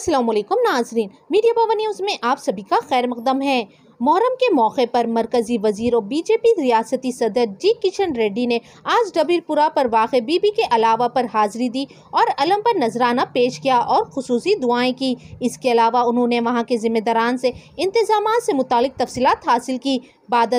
अस्सलाम नाजरीन। Media Pawan news में आप सभी का खैर मकदम है। मुहर्रम के मौके पर मरकजी वज़ीर और बीजेपी रियासती सदर जी किशन रेड्डी ने आज डबीरपुरा पर वाक़ बीबी के अलावा पर हाजिरी दी और अलम पर नजराना पेश किया और खसूस दुआएँ की। इसके अलावा उन्होंने वहाँ के जिम्मेदारान से इंतज़ाम से मुतल तफसीत हासिल की। बाद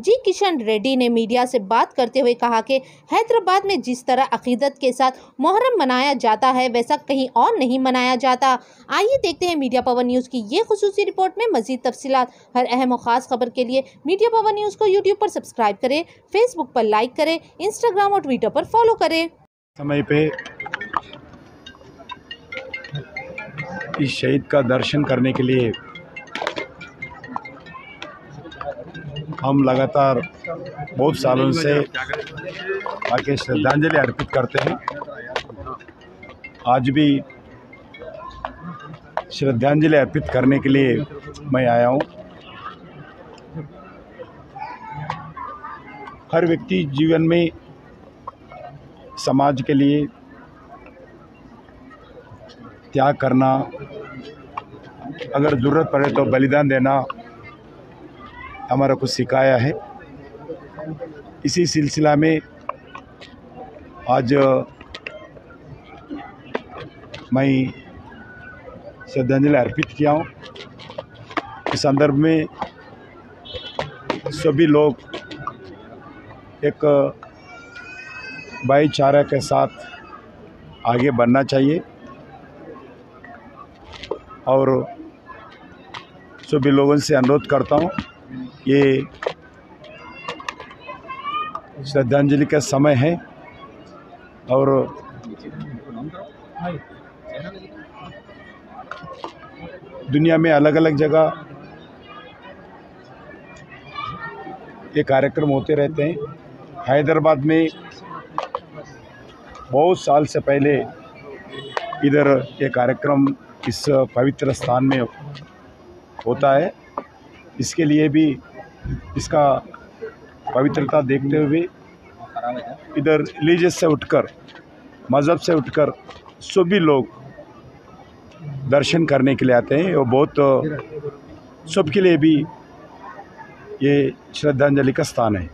जी किशन रेड्डी ने मीडिया से बात करते हुए कहा कि हैदराबाद में जिस तरह अकीदत के साथ मुहर्रम मनाया जाता है, वैसा कहीं और नहीं मनाया जाता। आइए देखते हैं मीडिया पवन न्यूज़ की ये खसूसी रिपोर्ट में मजीद तफसीत हर अहम और ख़ास खबर के लिए मीडिया पवन न्यूज़ को यूट्यूब पर सब्सक्राइब करें फेसबुक पर लाइक करें इंस्टाग्राम और ट्विटर पर फॉलो करें। समय पे इस शहीद का दर्शन करने के लिए हम लगातार बहुत सालों से आके श्रद्धांजलि अर्पित करते हैं। आज भी श्रद्धांजलि अर्पित करने के लिए मैं आया हूँ। हर व्यक्ति जीवन में समाज के लिए त्याग करना, अगर ज़रूरत पड़े तो बलिदान देना हमारा कुछ सिखाया है। इसी सिलसिला में आज मैं श्रद्धांजलि अर्पित किया हूँ। इस संदर्भ में सभी लोग एक भाईचारा के साथ आगे बढ़ना चाहिए और सभी लोगों से अनुरोध करता हूँ ये श्रद्धांजलि का समय है और दुनिया में अलग अलग जगह ये कार्यक्रम होते रहते हैं। हैदराबाद में बहुत साल से पहले इधर ये कार्यक्रम इस पवित्र स्थान में होता है। इसके लिए भी इसका पवित्रता देखते हुए इधर रिलीजियस से उठकर, मज़हब से उठकर सभी लोग दर्शन करने के लिए आते हैं। और बहुत, सबके लिए भी ये श्रद्धांजलि का स्थान है।